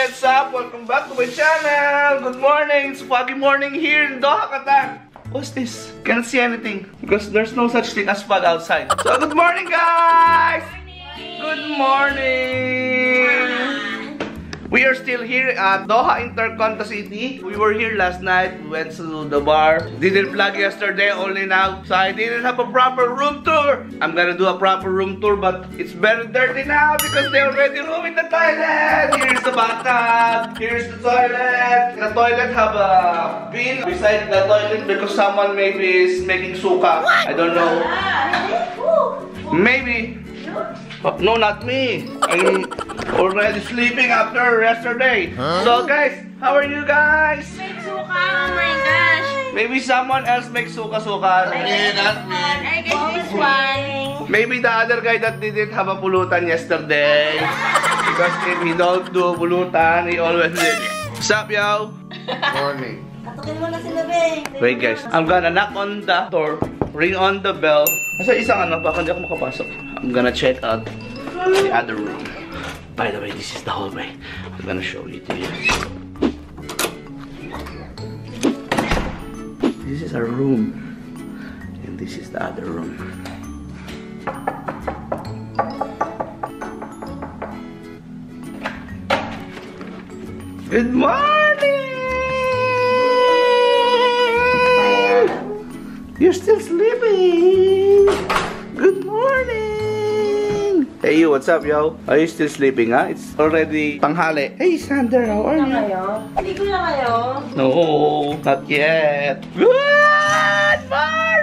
what's up? Welcome back to my channel. Good morning. It's foggy morning here in Doha, Qatar. What's this? Can't see anything because there's no such thing as fog outside. So good morning, guys. Good morning. We are still here at Doha Interconta City. We were here last night. We went to the bar. Didn't vlog yesterday, only now. So I didn't have a proper room tour. I'm gonna do a proper room tour, but it's very dirty now because they already room in the toilet. Here's the bathtub. Here's the toilet. The toilet have a bin beside the toilet because someone maybe is making suka. I don't know. Maybe. No, not me. I'm already sleeping after yesterday. So guys, how are you guys? Suka, oh my gosh. Maybe someone else makes suka-suka. I guess this one. Maybe the other guy that didn't have a pulutan yesterday. Because if he don't do pulutan, he always did. What's up, yo? Morning. Katukin mo na sila, Beng. Wait guys, I'm gonna knock on the door, ring on the bell. Nasa isang ano, baka hindi ako makapasok. I'm gonna check out the other room. By the way, this is the hallway. I'm gonna show you to you. This is our room. And this is the other room. Good morning! You're still sleeping! Good morning! Hey you, what's up yo? Are you still sleeping ha? It's already tanghali. Hey Sander, how are you? kayo? Ligo na kayo? No, not yet. Good morning!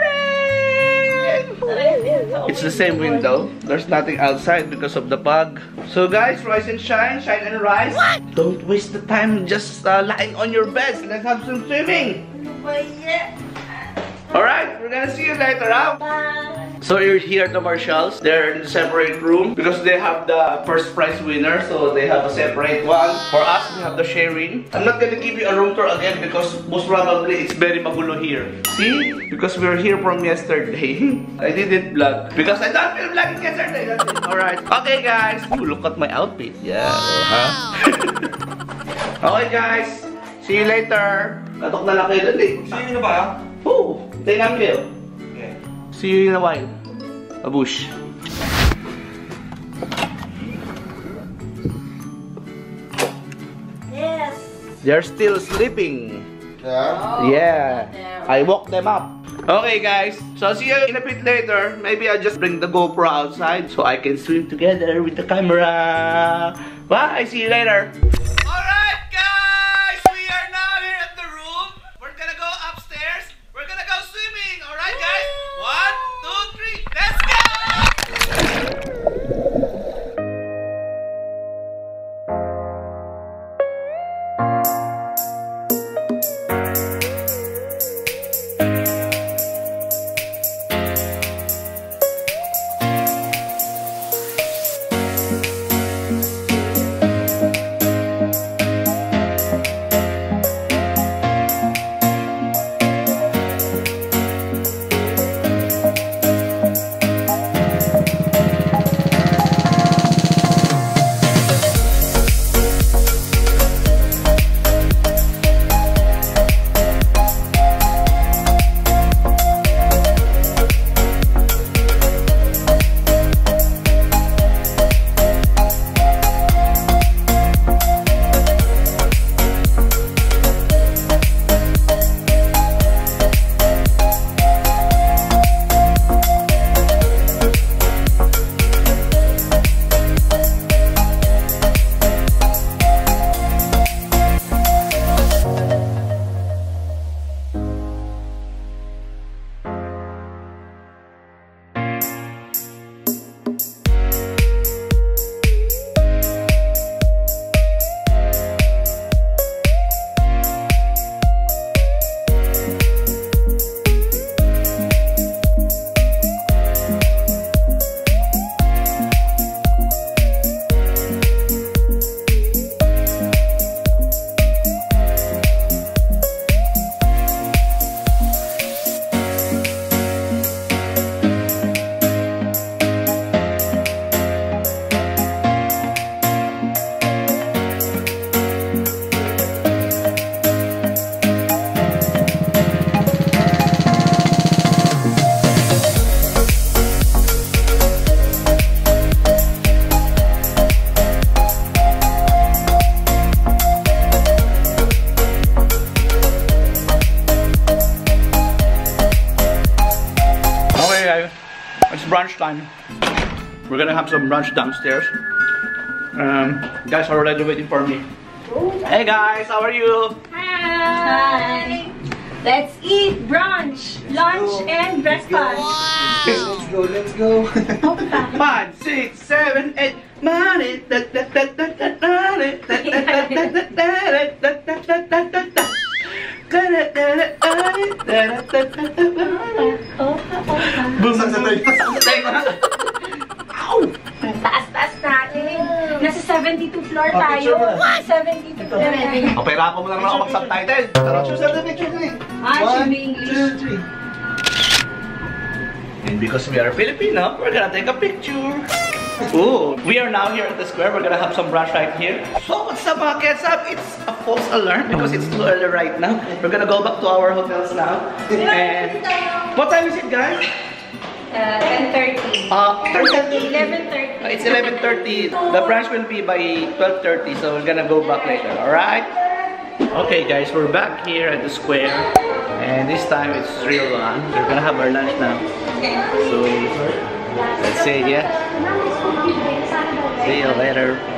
It's the same window. There's nothing outside because of the fog. So guys, rise and shine, shine and rise. What? Don't waste the time just uh, lying on your beds. Let's have some swimming. Alright, we're gonna see you later, huh? Bye. So you're here at the Marcials. They're in a separate room because they have the first prize winner. So they have a separate one. For us, we have the sharing. I'm not gonna give you a room tour again because most probably it's very magulo here. See? Because we're here from yesterday. I didn't vlog because I don't feel vlogging yesterday. Alright. Okay guys. Ooh, look at my outfit. Yeah. Huh? okay guys. See you later. Katok na lang kayo doon eh. See you na ba? Oo. Tayo namin kayo. Okay. See you in a while. Abush. Yes. They're still sleeping. Yeah? Yeah. I woke them up. Okay guys, so see you in a bit later. Maybe I'll just bring the GoPro outside so I can swim together with the camera. Bye, see you later. Brunch time. We're gonna have some brunch downstairs. Um, guys are already waiting for me. Hey guys, how are you? Hi. Let's eat brunch, lunch, and breakfast. Let's go, let's go. Five, six, seven, eight. Money. Sasatay pa. Sasatay pa. Ow! Taas, taas natin. Nasa 72 floor tayo. What? 72 floor tayo. O, pahirapan mo na naman ako mag-subtitle. Tara, choose the picture na eh. One, two, three. And because we are Filipino, we're gonna take a picture. Ooh, we are now here at the square. We're gonna have some brunch right here. So what's up mga Ketsap? It's a false alarm because it's too early right now. We're gonna go back to our hotels now. And what time is it guys? Uh, 10.30. Uh, 10:30. 11.30. Uh, It's 11.30. The brunch will be by 12.30, so we're gonna go back later, alright? Okay guys, we're back here at the square. And this time it's real lunch. We're gonna have our lunch now. So, let's say yeah. See you later.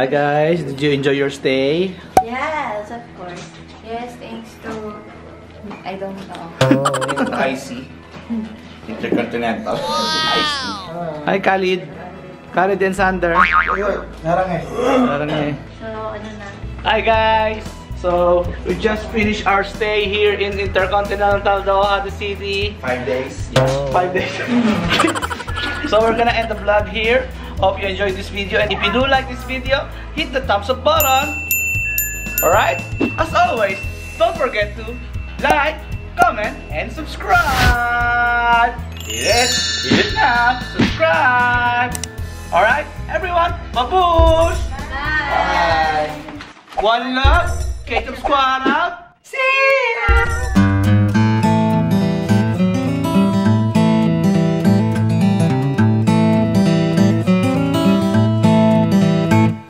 Hi guys, did you enjoy your stay? Yes, of course. Yes, thanks to... I don't know. IC. Intercontinental. IC. Hi Khalid. Khalid and Sander. Narang eh. Parang eh. So, ano na. Hi guys! So, we just finished our stay here in Intercontinental Doha, the city. Five days. Five days. so, we're gonna end the vlog here. Hope you enjoyed this video. And if you do like this video, hit the thumbs up button. Alright? As always, don't forget to like, comment, and subscribe. Hit it. Hit it now. Subscribe. Alright? Everyone, babush! Bye! One love. Ketsap Squad out.